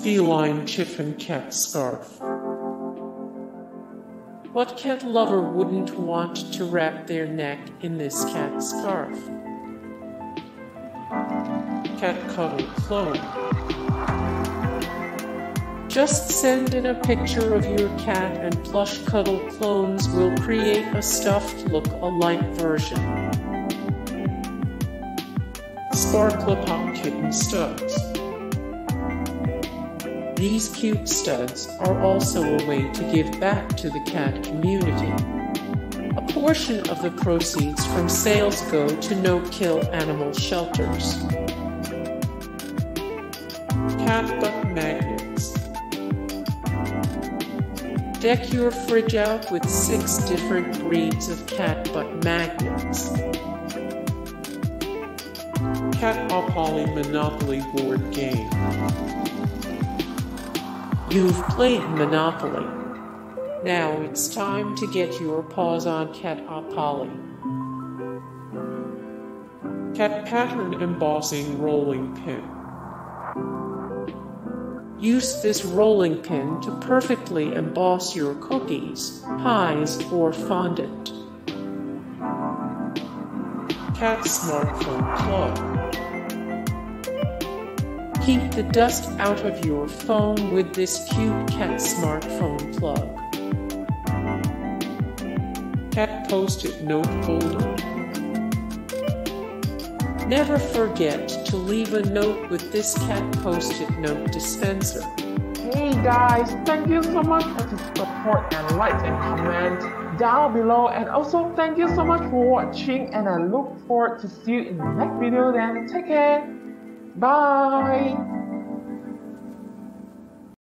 Feline chiffon cat scarf. What cat lover wouldn't want to wrap their neck in this cat scarf? Cat cuddle clone. Just send in a picture of your cat and plush cuddle clones will create a stuffed look-alike version. Sparkle Pop Kitten Studs. These cute studs are also a way to give back to the cat community. A portion of the proceeds from sales go to no-kill animal shelters. Cat butt magnets. Deck your fridge out with six different breeds of cat butt magnets. Cat-O-Poly Monopoly board game. You've played Monopoly. Now it's time to get your paws on Cat-O-Poly. Cat Pattern Embossing Rolling Pin. Use this rolling pin to perfectly emboss your cookies, pies, or fondant. Cat Smartphone Plug. Keep the dust out of your phone with this cute cat smartphone plug. Cat Post-it Note Holder. Never forget to leave a note with this cat Post-it Note dispenser. Hey guys, thank you so much for the support and like and comment down below and also thank you so much for watching and I look forward to see you in the next video then take care Bye.